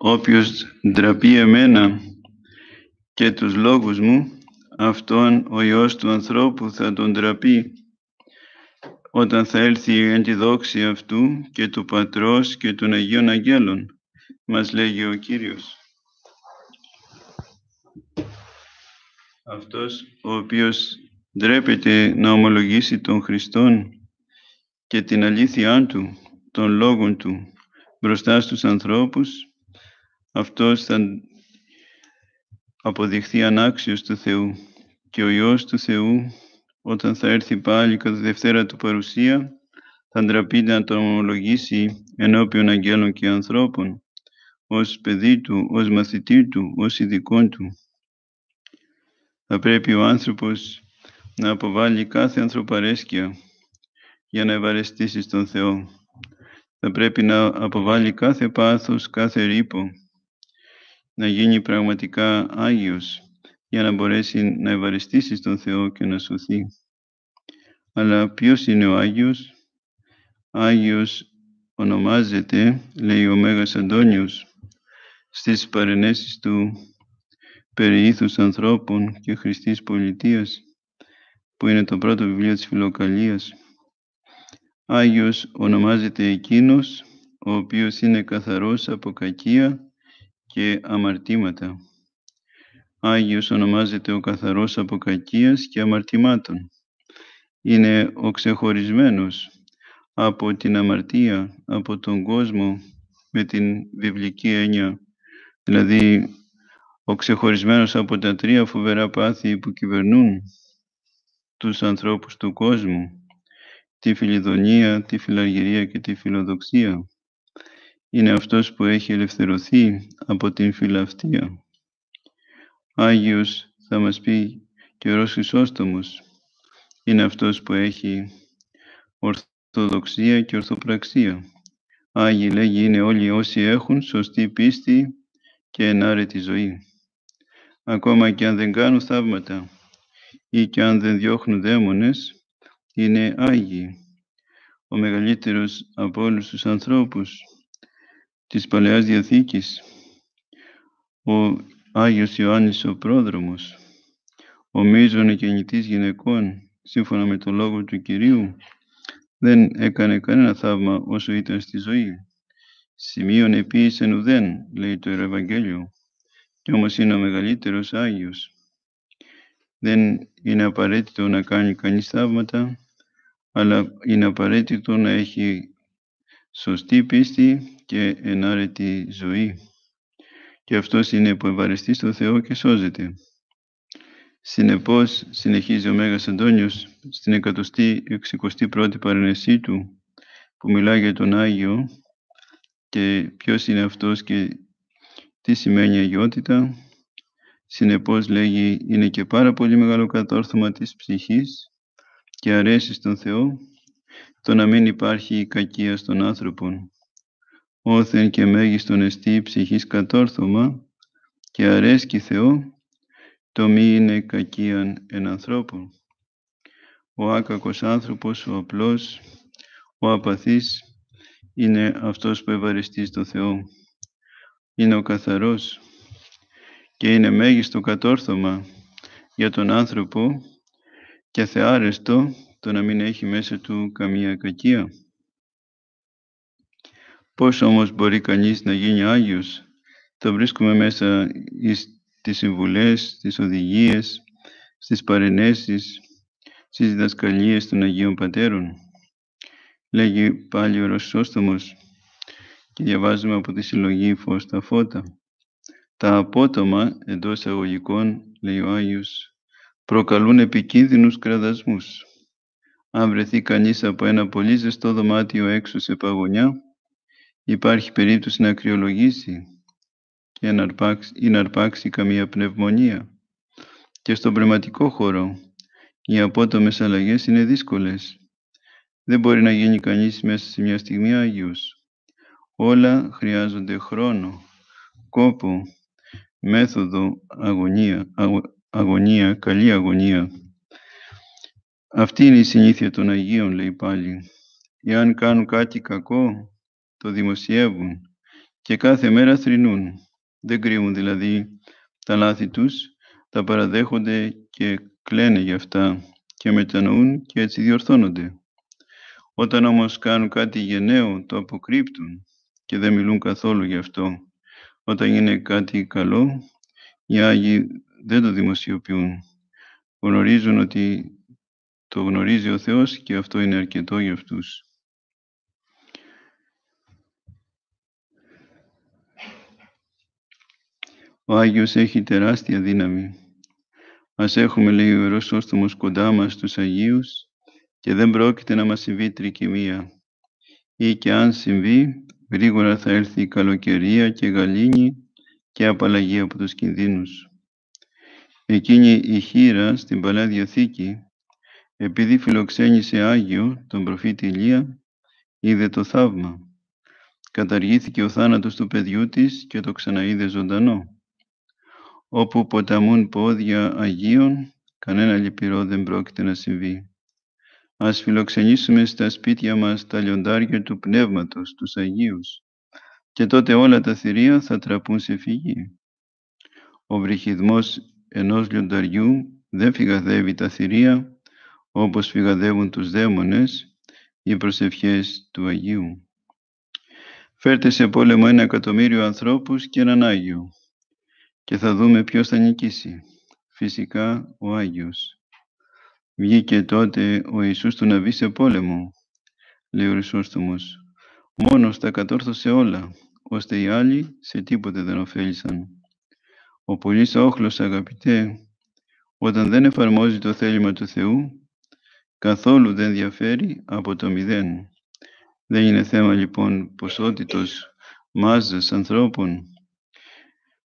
Όποιος ντραπεί εμένα και τους λόγους μου, αυτόν ο Υιός του ανθρώπου θα τον ντραπεί όταν θα έλθει εν τη δόξη αυτού και του Πατρός και των Αγίων Αγγέλων, μας λέγει ο Κύριος. Αυτός ο οποίος ντρέπεται να ομολογήσει τον Χριστόν και την αλήθεια Του, των λόγων Του, μπροστά στους ανθρώπους, αυτός θα αποδειχθεί ανάξιος του Θεού και ο Υιός του Θεού όταν θα έρθει πάλι κατά Δευτέρα του παρουσία θα ντραπεί να τον ομολογήσει ενώπιον αγγέλων και ανθρώπων ως παιδί του, ως μαθητή του, ως ειδικό του. Θα πρέπει ο άνθρωπος να αποβάλει κάθε ανθρωπαρέσκεια για να ευαρεστήσει στον Θεό. Θα πρέπει να αποβάλει κάθε πάθος, κάθε ρήπο, να γίνει πραγματικά Άγιος για να μπορέσει να ευαριστήσει στον Θεό και να σωθεί. Αλλά ποιος είναι ο Άγιος; Άγιος ονομάζεται, λέει ο Μέγας Αντώνιος, στις παρενέσεις του περί ήθους ανθρώπων και Χριστής πολιτείας, που είναι το πρώτο βιβλίο της Φιλοκαλίας. Άγιος ονομάζεται εκείνος, ο οποίος είναι καθαρός από κακία και αμαρτήματα. Άγιος ονομάζεται ο καθαρός από κακίας και αμαρτημάτων. Είναι ο ξεχωρισμένος από την αμαρτία, από τον κόσμο με την βιβλική έννοια. Δηλαδή, ο ξεχωρισμένος από τα τρία φοβερά πάθη που κυβερνούν τους ανθρώπους του κόσμου, τη φιλιδονία, τη φιλαργυρία και τη φιλοδοξία είναι αυτός που έχει ελευθερωθεί από την φιλαυτία. Άγιος θα μας πει και ο Ρος Χρυσόστομος είναι αυτός που έχει ορθοδοξία και ορθοπραξία. Άγιοι λέγει είναι όλοι όσοι έχουν σωστή πίστη και ενάρετη ζωή. Ακόμα και αν δεν κάνουν θαύματα ή και αν δεν διώχνουν δαίμονες, είναι Άγιοι. Ο μεγαλύτερος από όλους τους ανθρώπους της Παλαιάς Διαθήκης, ο Άγιος Ιωάννης ο Πρόδρομος, ο μείζων εκενητής γυναικών, σύμφωνα με το λόγο του Κυρίου, δεν έκανε κανένα θαύμα όσο ήταν στη ζωή. Σημείων επίησεν ουδέν, λέει το Ευαγγέλιο, και όμως είναι ο μεγαλύτερος Άγιος. Δεν είναι απαραίτητο να κάνει κανείς θαύματα, αλλά είναι απαραίτητο να έχει σωστή πίστη και ενάρετη ζωή. Και αυτός είναι που ευαρεστείς στο Θεό και σώζεται. Συνεπώς, συνεχίζει ο Μέγας Αντώνιος στην 161η παρενεσή του, που μιλάει για τον Άγιο και ποιος είναι αυτός και τι σημαίνει αγιότητα. Συνεπώς λέγει, είναι και πάρα πολύ μεγάλο κατόρθωμα της ψυχής και αρέσει στον Θεό το να μην υπάρχει κακία στον άνθρωπο όθεν και μέγιστον εστί ψυχής κατόρθωμα και αρέσκει Θεό, το μη είναι κακίαν εν ανθρώπων. Ο άκακος άνθρωπος, ο απλός, ο απαθής, είναι αυτός που ευαριστεί στο Θεό. Είναι ο καθαρός και είναι μέγιστο κατόρθωμα για τον άνθρωπο και θεάρεστο το να μην έχει μέσα του καμία κακία. Πώς όμως μπορεί κανείς να γίνει Άγιος; Το βρίσκουμε μέσα στις συμβουλές, στις οδηγίες, στις παρενέσεις, στις διδασκαλίες των Αγίων Πατέρων. Λέγει πάλι ο Ρωσόστομος και διαβάζουμε από τη συλλογή «Φως τα φώτα». Τα απότομα εντός αγωγικών, λέει ο Άγιος, προκαλούν επικίνδυνους κραδασμούς. Αν βρεθεί κανείς από ένα πολύ ζεστό δωμάτιο έξω σε παγωνιά, υπάρχει περίπτωση να κρυολογήσει και να αρπάξει, ή να αρπάξει καμία πνευμονία. Και στον πνευματικό χώρο οι απότομες αλλαγές είναι δύσκολες. Δεν μπορεί να γίνει κανείς μέσα σε μια στιγμή Άγιος. Όλα χρειάζονται χρόνο, κόπο, μέθοδο, αγωνία, αγωνία, καλή αγωνία. Αυτή είναι η συνήθεια των Αγίων, λέει πάλι. Εάν κάνουν κάτι κακό, το δημοσιεύουν και κάθε μέρα θρηνούν. Δεν κρύβουν δηλαδή τα λάθη τους, τα παραδέχονται και κλαίνε γι' αυτά και μετανοούν και έτσι διορθώνονται. Όταν όμως κάνουν κάτι γενναίο, το αποκρύπτουν και δεν μιλούν καθόλου γι' αυτό. Όταν είναι κάτι καλό, οι Άγιοι δεν το δημοσιοποιούν. Γνωρίζουν ότι το γνωρίζει ο Θεός και αυτό είναι αρκετό για αυτούς. Ο Άγιος έχει τεράστια δύναμη. Ας έχουμε, λέει ο Ιερός Όστομος, κοντά μας τους Αγίους και δεν πρόκειται να μας συμβεί τρικυμία. Ή και αν συμβεί, γρήγορα θα έρθει η καλοκαιρία και γαλήνη και απαλλαγή από τους κινδύνους. Εκείνη η χείρα στην Παλιά Διαθήκη, επειδή φιλοξένησε Άγιο, τον προφήτη Ηλία, είδε το θαύμα. Καταργήθηκε ο θάνατος του παιδιού της και το ξαναείδε ζωντανό. Όπου ποταμούν πόδια Αγίων, κανένα λυπηρό δεν πρόκειται να συμβεί. Ας φιλοξενήσουμε στα σπίτια μας τα λιοντάρια του Πνεύματος, τους Αγίους, και τότε όλα τα θηρία θα τραπούν σε φυγή. Ο βρυχιδμός ενός λιονταριού δεν φυγαδεύει τα θηρία, όπως φυγαδεύουν τους δαίμονες οι προσευχές του Αγίου. Φέρτε σε πόλεμο ένα εκατομμύριο ανθρώπους και έναν Άγιο και θα δούμε ποιος θα νικήσει. Φυσικά ο Άγιος. Βγήκε τότε ο Ιησούς του να βγει σε πόλεμο, λέει ο Ρησόστομος. Μόνος τα κατόρθωσε όλα, ώστε οι άλλοι σε τίποτε δεν ωφέλησαν. Ο πολύς όχλος, αγαπητέ, όταν δεν εφαρμόζει το θέλημα του Θεού, καθόλου δεν διαφέρει από το μηδέν. Δεν είναι θέμα λοιπόν ποσότητος μάζας ανθρώπων,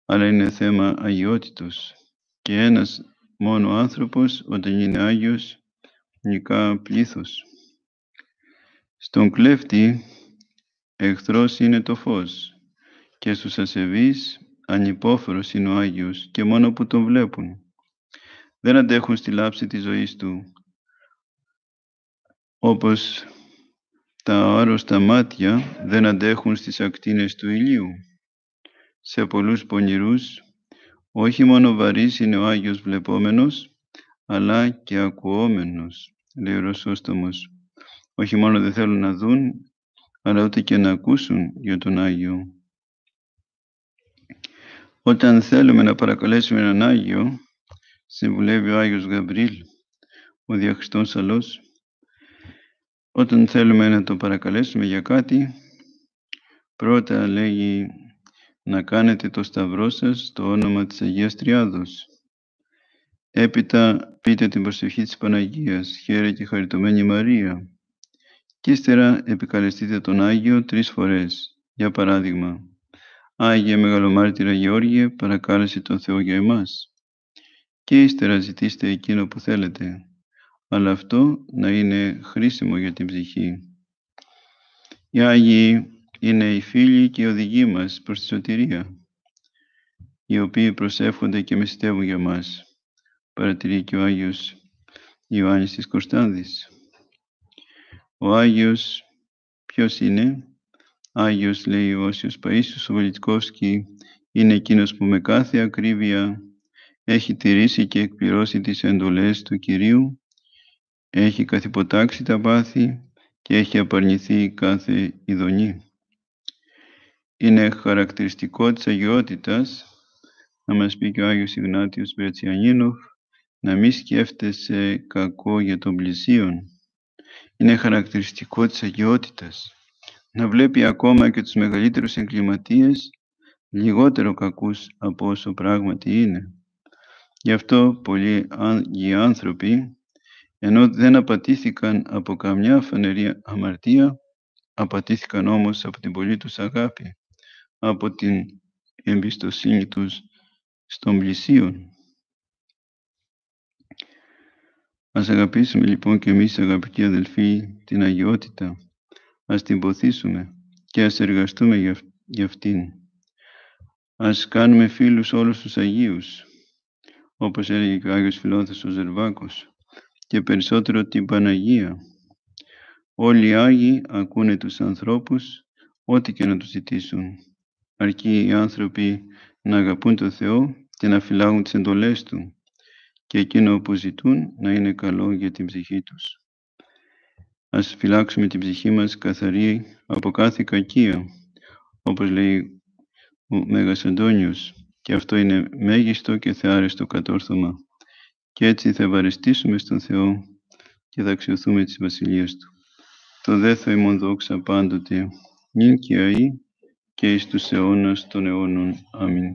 αλλά είναι θέμα αγιότητος. Και ένας μόνο άνθρωπος, όταν είναι Άγιος, νικά πλήθος. Στον κλέφτη, εχθρός είναι το φως και στους ασεβείς, ανυπόφερος είναι ο Άγιος και μόνο που τον βλέπουν. Δεν αντέχουν στη λάψη της ζωής του, όπως τα άρρωστα μάτια δεν αντέχουν στις ακτίνες του ηλίου σε πολλούς πονηρούς, όχι μόνο βαρύς είναι ο Άγιος βλεπόμενος, αλλά και ακουόμενος, λέει ο Ρωσόστομος. Όχι μόνο δεν θέλουν να δουν, αλλά ούτε και να ακούσουν για τον Άγιο. Όταν θέλουμε να παρακαλέσουμε έναν Άγιο, συμβουλεύει ο Άγιος Γαμπρίλ, ο διαχριστός αλός, όταν θέλουμε να τον παρακαλέσουμε για κάτι, πρώτα λέγει να κάνετε το σταυρό σας στο όνομα της Αγίας Τριάδος. Έπειτα πείτε την προσευχή της Παναγίας, χαίρε και χαριτωμένη Μαρία. Και ύστερα επικαλεστείτε τον Άγιο τρεις φορές. Για παράδειγμα, Άγιε Μεγαλομάρτυρα Γεώργιε, παρακάλεσε τον Θεό για εμάς. Και ύστερα ζητήστε εκείνο που θέλετε, αλλά αυτό να είναι χρήσιμο για την ψυχή. Οι Άγιοι είναι οι φίλοι και οι οδηγοί μας προς τη σωτηρία, οι οποίοι προσεύχονται και μεστεύουν για μας, παρατηρεί και ο Άγιος Ιωάννης της Κωνσταντής. Ο Άγιος ποιος είναι; Άγιος λέει ο Όσιος Παΐσιος ο Βαλιτκόφσκι είναι εκείνος που με κάθε ακρίβεια έχει τηρήσει και εκπληρώσει τις εντολές του Κυρίου, έχει καθυποτάξει τα πάθη και έχει απαρνηθεί κάθε ειδονή είναι χαρακτηριστικό της αγιότητας, να μας πει και ο Άγιος Ιγνάτιος Βερτσιανίνοφ, να μην σκέφτεσαι κακό για τον πλησίον. Είναι χαρακτηριστικό της αγιότητας. Να βλέπει ακόμα και τους μεγαλύτερους εγκληματίες λιγότερο κακούς από όσο πράγματι είναι. Γι' αυτό πολλοί άγιοι άνθρωποι, ενώ δεν απατήθηκαν από καμιά φανερή αμαρτία, απατήθηκαν όμως από την πολύ τους αγάπη από την εμπιστοσύνη τους στον πλησίον. Ας αγαπήσουμε λοιπόν και εμείς αγαπητοί αδελφοί την αγιότητα. Ας την ποθήσουμε και ας εργαστούμε για, για αυτήν. Ας κάνουμε φίλους όλους τους Αγίους, όπως έλεγε και ο Άγιος Φιλόθεσος Ζερβάκος, και περισσότερο την Παναγία. Όλοι οι Άγιοι ακούνε τους ανθρώπους, ό,τι και να τους ζητήσουν αρκεί οι άνθρωποι να αγαπούν τον Θεό και να φυλάγουν τις εντολές Του και εκείνο που ζητούν να είναι καλό για την ψυχή τους. Ας φυλάξουμε την ψυχή μας καθαρή από κάθε κακία, όπως λέει ο Μέγας Αντώνιος, και αυτό είναι μέγιστο και θεάρεστο κατόρθωμα. Και έτσι θα ευαρεστήσουμε στον Θεό και θα αξιοθούμε της Βασιλείας Του. Το δε θα ημών δόξα πάντοτε, νυν και αεί, και εις τους αιώνας των αιώνων. Αμήν.